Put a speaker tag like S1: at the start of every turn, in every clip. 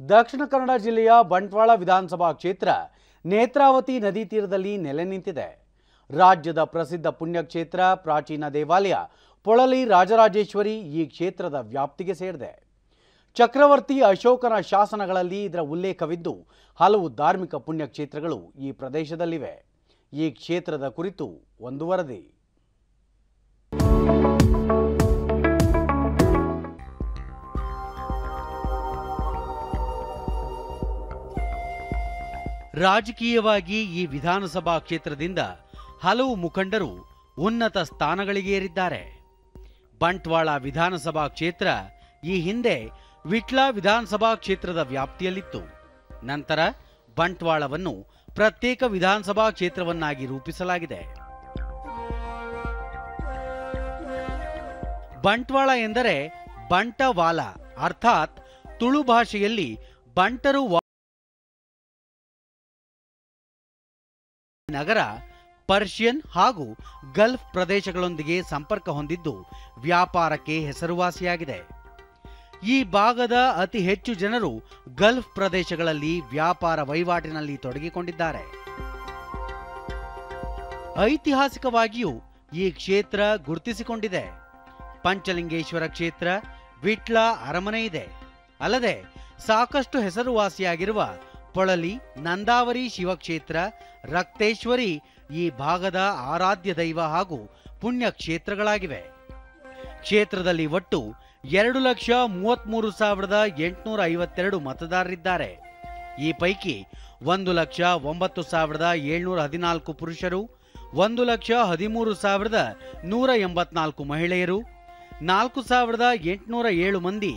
S1: ದಕ್ಷಿಣ ಕನ್ನಡ ಜಿಲ್ಲೆಯ ಬಂಟ್ವಾಳ ವಿಧಾನಸಭಾ ಕ್ಷೇತ್ರ ನೇತ್ರಾವತಿ ನದಿ ತೀರದಲ್ಲಿ ನೆಲೆ ನಿಂತಿದೆ. ರಾಜ್ಯದ ಪ್ರಸಿದ್ಧ ಪುಣ್ಯಕ್ಷೇತ್ರ ಪ್ರಾಚೀನ ದೇವಾಲಯ ಪೊಳಲಿ ರಾಜರಾಜೇಶ್ವರಿ ಈ ಕ್ಷೇತ್ರದ ವ್ಯಾಪ್ತಿಗೆ ಸೇರಿದೆ. ಚಕ್ರವರ್ತಿ ಅಶೋಕನ ಶಾಸನಗಳಲ್ಲಿ ಇದರ ಉಲ್ಲೇಖವಿದ್ದು, ಹಲವು ಧಾರ್ಮಿಕ ಪುಣ್ಯಕ್ಷೇತ್ರಗಳು ಈ ಪ್ರದೇಶದಲ್ಲಿವೆ. ಈ ಕ್ಷೇತ್ರದ ಕುರಿತು ಒಂದು ವರದಿ. ರಾಜಕೀಯವಾಗಿ ಈ ವಿಧಾನಸಭಾ ಕ್ಷೇತ್ರದಿಂದ ಹಲವು ಮುಖಂಡರು ಉನ್ನತ ಸ್ಥಾನಗಳಿಗೆ ಏರಿದ್ದಾರೆ. ಬಂಟ್ವಾಳ ವಿಧಾನಸಭಾ ಕ್ಷೇತ್ರ ಈ ಹಿಂದೆ ವಿಟ್ಲ ವಿಧಾನಸಭಾ ಕ್ಷೇತ್ರದ ವ್ಯಾಪ್ತಿಯಲ್ಲಿತ್ತು. ನಂತರ ಬಂಟ್ವಾಳವನ್ನು ಪ್ರತ್ಯೇಕ ವಿಧಾನಸಭಾ ಕ್ಷೇತ್ರವನ್ನಾಗಿ ರೂಪಿಸಲಾಗಿದೆ. ಬಂಟ್ವಾಳ ಎಂದರೆ ಬಂಟವಾಲ ಅರ್ಥಾತ್ ತುಳು ಭಾಷೆಯಲ್ಲಿ ಬಂಟರು ನಗರ ಪರ್ಷಿಯನ್ ಹಾಗೂ ಗಲ್ಫ್ ಪ್ರದೇಶಗಳೊಂದಿಗೆ ಸಂಪರ್ಕ ಹೊಂದಿದ್ದು ವ್ಯಾಪಾರಕ್ಕೆ ಹೆಸರುವಾಸಿಯಾಗಿದೆ. ಈ ಭಾಗದ ಅತಿ ಹೆಚ್ಚು ಜನರು ಗಲ್ಫ್ ಪ್ರದೇಶಗಳಲ್ಲಿ ವ್ಯಾಪಾರ ವಹಿವಾಟಿನಲ್ಲಿ ತೊಡಗಿಕೊಂಡಿದ್ದಾರೆ. ಐತಿಹಾಸಿಕವಾಗಿಯೂ ಈ ಕ್ಷೇತ್ರ ಗುರುತಿಸಿಕೊಂಡಿದೆ. ಪಂಚಲಿಂಗೇಶ್ವರ ಕ್ಷೇತ್ರ ವಿಟ್ಲ ಅರಮನೆ ಇದೆ ಅಲ್ಲದೆ ಸಾಕಷ್ಟು ಹೆಸರುವಾಸಿಯಾಗಿರುವ ಪೊಳಲಿ ನಂದಾವರಿ ಶಿವಕ್ಷೇತ್ರ, ರಕ್ತೇಶ್ವರಿ ಈ ಭಾಗದ ಆರಾಧ್ಯ ದೈವ ಹಾಗೂ ಪುಣ್ಯ ಕ್ಷೇತ್ರಗಳಾಗಿವೆ ಕ್ಷೇತ್ರದಲ್ಲಿ ಒಟ್ಟು ಎರಡು ಲಕ್ಷ ಮೂವತ್ಮೂರು ಸಾವಿರದ ಎಂಟುನೂರ ಐವತ್ತೆರಡು ಮತದಾರರಿದ್ದಾರೆ. ಈ ಪೈಕಿ ಒಂದು ಲಕ್ಷ ಒಂಬತ್ತು ಸಾವಿರದ ಏಳ್ನೂರ ಹದಿನಾಲ್ಕು ಪುರುಷರು, ಒಂದು ಲಕ್ಷ ಹದಿಮೂರು ಸಾವಿರದ ನೂರ ಎಂಬತ್ನಾಲ್ಕು ಮಹಿಳೆಯರು, ನಾಲ್ಕು ಸಾವಿರದ ಎಂಟುನೂರ ಏಳು ಮಂದಿ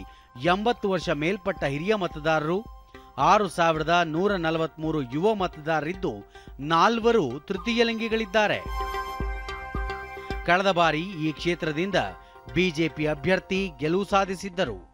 S1: ಎಂಬತ್ತು ವರ್ಷ ಮೇಲ್ಪಟ್ಟ ಹಿರಿಯ ಮತದಾರರು ಆರು ಸಾವಿರದ ನೂರ ನಲವತ್ಮೂರು ಯುವ ಮತದಾರರಿದ್ದು ನಾಲ್ವರು ತೃತೀಯ ಲಿಂಗಿಗಳಿದ್ದಾರೆ. ಕಳೆದ ಬಾರಿ ಈ ಕ್ಷೇತ್ರದಿಂದ ಬಿಜೆಪಿ ಅಭ್ಯರ್ಥಿ ಗೆಲುವು ಸಾಧಿಸಿದ್ದರು.